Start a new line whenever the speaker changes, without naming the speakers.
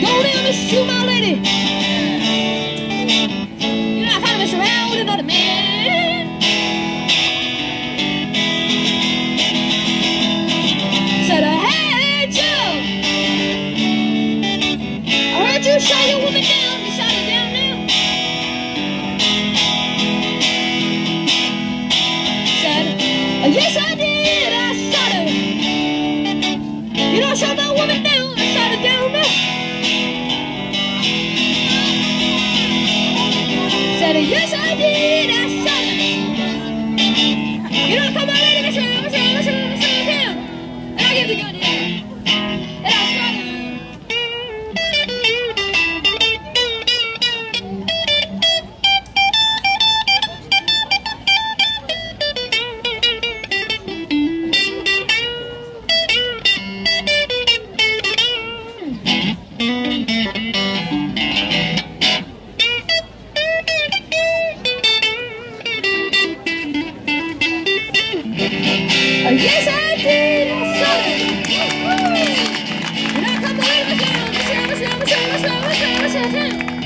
Going down to shoot my lady. You're not trying to mess around with another man. Said, hey, Joe. I heard you shot your woman down. You shot her down now. Said, oh, yes, I did. I shot her. You I shot that woman down. I shot her down now. You know, come on, Brown, Miss い。らっしゃいいらっしゃい皆さんもらいましょう！面白い面白い面白い面白い面白い面白い。